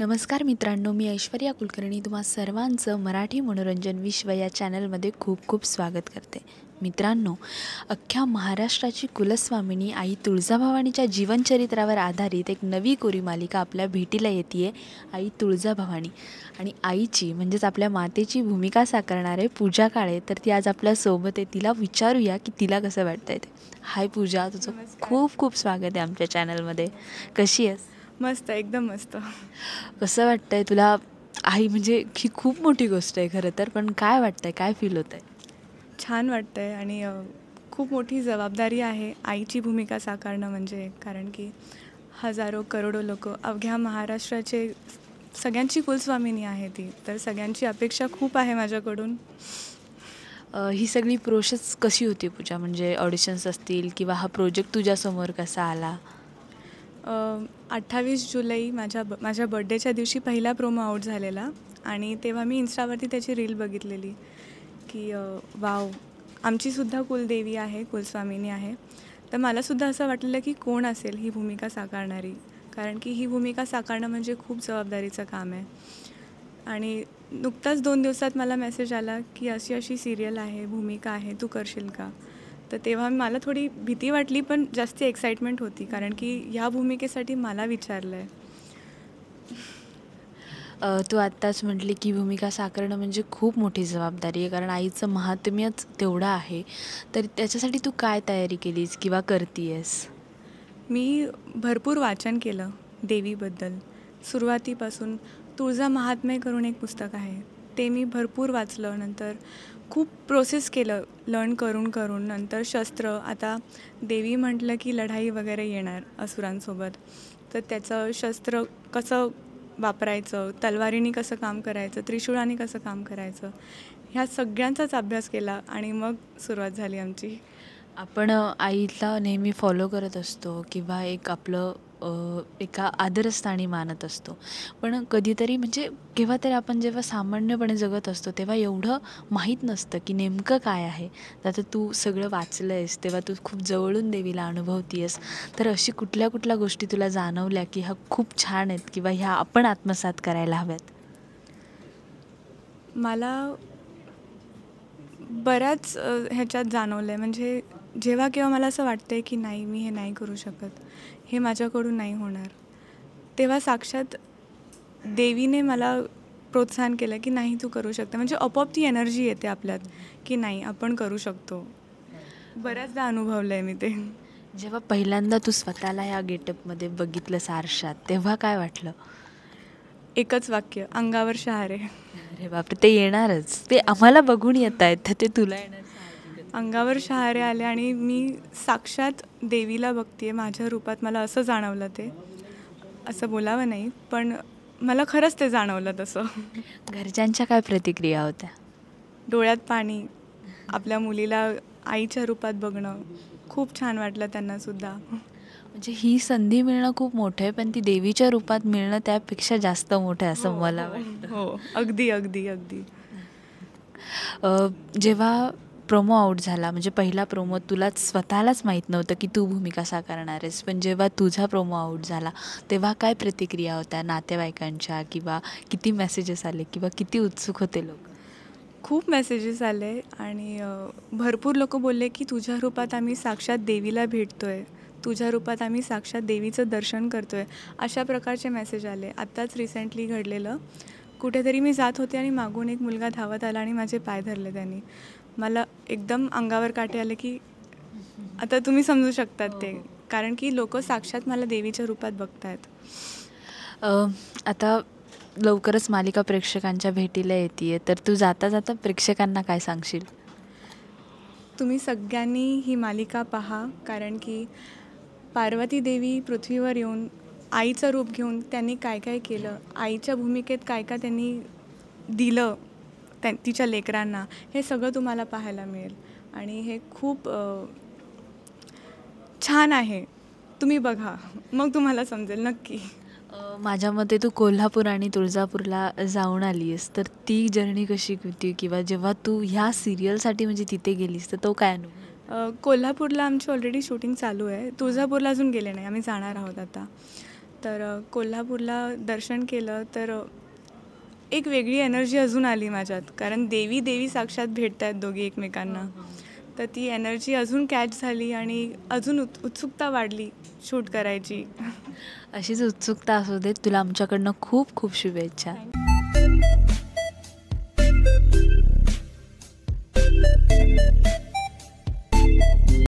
नमस्कार मित्रांनो मी ऐश्वर्या कुलकर्णी तुम्हा सर्वांचं मराठी मनोरंजन विश्व या चॅनलमध्ये खूप खूप स्वागत करते. मित्रांनो अख्ख्या महाराष्ट्राची कुलस्वामिनी आई तुळजाभवानीच्या जीवनचरित्रावर आधारित एक नवी कोरी मालिका आपल्या भेटीला येते आई तुळजाभवानी. आणि आईची म्हणजेच आपल्या मातेची भूमिका साकारणारे पूजा काळे तर ती आज आपल्यासोबत आहे. तिला विचारूया की तिला कसं वाटतं ते. हाय पूजा तुझं खूप खूप स्वागत आहे आमच्या चॅनलमध्ये. कशी आहेस? मस्त एकदम मस्त. कसं वाटतंय तुला? आई म्हणजे ही खूप मोठी गोष्ट आहे खरं तर पण काय वाटतंय? काय फील होत आहे छान वाटतं आहे आणि खूप मोठी जबाबदारी आहे आईची भूमिका साकारणं म्हणजे कारण की हजारो करोडो लोक अवघ्या महाराष्ट्राचे सगळ्यांची कुलस्वामिनी आहे ती तर सगळ्यांची अपेक्षा खूप आहे माझ्याकडून. ही सगळी प्रोसेस कशी होती पूजा? म्हणजे ऑडिशन्स असतील किंवा हा प्रोजेक्ट तुझ्यासमोर कसा आला? अठ्ठावीस जुलै माझ्या ब माझ्या बड्डेच्या दिवशी पहिला प्रोमो आऊट झालेला. आणि तेव्हा मी इन्स्टावरती त्याची रील बघितलेली की वाव आमचीसुद्धा कुलदेवी आहे कुलस्वामिनी आहे. तर मलासुद्धा असं वाटलेलं की कोण असेल ही भूमिका साकारणारी? कारण की ही भूमिका साकारणं म्हणजे खूप जबाबदारीचं काम आहे. आणि नुकताच दोन दिवसात मला मेसेज आला की अशी अशी सिरियल आहे भूमिका आहे तू करशील का? तर तेव्हा मला थोडी भीती वाटली पण जास्ती एक्साइटमेंट होती कारण की ह्या भूमिकेसाठी मला विचारलं आहे तू आत्ताच म्हटली की भूमिका साकारणं म्हणजे खूप मोठी जबाबदारी आहे कारण आईचं महात्म्यच तेवढं आहे. तर त्याच्यासाठी तू काय तयारी केलीस किंवा करतीयस? मी भरपूर वाचन केलं देवीबद्दल. सुरुवातीपासून तुळजा महात्म्य करून एक पुस्तक आहे ते मी भरपूर वाचलं. नंतर खूप प्रोसेस केलं लर्न करून करून. नंतर शस्त्र आता देवी म्हटलं की लढाई वगैरे येणार असुरांसोबत. तर त्याचं शस्त्र कसं वापरायचं तलवारीने कसं काम करायचं त्रिशूळाने कसं काम करायचं ह्या सगळ्यांचाच अभ्यास केला आणि मग सुरुवात झाली आमची. आपण आईला नेहमी फॉलो करत असतो किंवा एक आपलं एका आदरस्थानी मानत असतो. पण कधीतरी म्हणजे केव्हा तरी आपण जेव्हा सामान्यपणे जगत असतो तेव्हा एवढं माहीत नसतं की नेमकं काय आहे. आता तू सगळं वाचलं आहेस तेव्हा तू खूप जवळून देवीला अनुभवतीयस. तर अशी कुठल्या कुठल्या गोष्टी तुला जाणवल्या की ह्या खूप छान आहेत किंवा ह्या आपण आत्मसात करायला हव्यात? मला बऱ्याच ह्याच्यात जाणवलं आहे म्हणजे जेव्हा केव्हा मला असं वाटतं आहे की नाही मी हे नाही करू शकत हे माझ्याकडून नाही होणार तेव्हा साक्षात देवीने मला प्रोत्साहन केलं की नाही तू करू शकते. म्हणजे आपोआप ती एनर्जी येते आपल्यात की नाही आपण करू शकतो. बऱ्याचदा अनुभवलं आहे मी ते. जेव्हा पहिल्यांदा तू स्वतःला ह्या गेटअपमध्ये बघितलंस आरशात तेव्हा काय वाटलं? एकच वाक्य अंगावर शहारे. अरे बापरे ते येणारच. ते आम्हाला बघून येत आहेत तर ते तुला येणार. अंगावर शहारे आले आणि मी साक्षात देवीला बघते माझ्या रूपात मला असं जाणवलं ते. असं बोलावं नाही पण मला खरंच ते जाणवलं तसं. घरच्यांच्या काय प्रतिक्रिया होत्या? डोळ्यात पाणी आपल्या मुलीला आईच्या रूपात बघणं खूप छान वाटलं त्यांनासुद्धा म्हणजे ही संधी मिळणं खूप मोठं आहे पण ती देवीच्या रूपात मिळणं त्यापेक्षा जास्त मोठं आहे असं मला वाटतं. हो अगदी अगदी अगदी. जेव्हा प्रोमो आऊट झाला. म्हणजे पहिला प्रोमो तुलाच स्वतःलाच माहीत नव्हतं की तू भूमिका साकारणार आहेस. पण जेव्हा तुझा प्रोमो आऊट झाला तेव्हा काय प्रतिक्रिया होत्या नातेवाईकांच्या किंवा किती मेसेजेस आले किंवा किती उत्सुक होते लोक? खूप मेसेजेस आले आणि भरपूर लोक बोलले की तुझ्या रूपात आम्ही साक्षात देवीला भेटतो आहे तुझ्या रूपात आम्ही साक्षात देवीचं दर्शन करतो आहे अशा प्रकारचे मेसेज आले. आत्ताच रिसेंटली घडलेलं. कुठेतरी मी जात होते आणि मागून एक मुलगा धावत आला आणि माझे पाय धरले त्यांनी. मला एकदम अंगावर काटे आले की आता तुम्ही समजू शकतात ते. कारण की लोक साक्षात मला देवीच्या रूपात बघतायत. आता लवकरच मालिका प्रेक्षकांच्या भेटीला येते तर तू जाता जाता प्रेक्षकांना काय सांगशील? तुम्ही सगळ्यांनी ही मालिका पहा कारण की पार्वती देवी पृथ्वीवर येऊन आईचं रूप घेऊन त्यांनी काय काय केलं आईच्या भूमिकेत काय काय त्यांनी दिलं त्या तिच्या लेकरांना हे सगळं तुम्हाला पाहायला मिळेल. आणि हे खूप छान आहे. तुम्ही बघा. मग तुम्हाला समजेल नक्की. माझ्या मते तू कोल्हापूर आणि तुळजापूरला जाऊन आली आहेस तर ती जर्नी कशी होती किंवा जेव्हा तू ह्या सिरियलसाठी म्हणजे तिथे गेलीस तर तो काय अनुभव? कोल्हापूरला आमची ऑलरेडी शूटिंग चालू आहे. तुळजापूरला अजून गेले नाही. आम्ही जाणार आहोत आता. तर कोल्हापूरला दर्शन केलं तर एक वेगळी एनर्जी अजून आली माझ्यात. कारण देवी देवी साक्षात भेटत आहेत दोघी एकमेकांना. तर ती एनर्जी अजून कॅच झाली आणि अजून उत् उत्सुकता वाढली शूट करायची. अशीच उत्सुकता असू दे तुला आमच्याकडनं खूप खूप शुभेच्छा.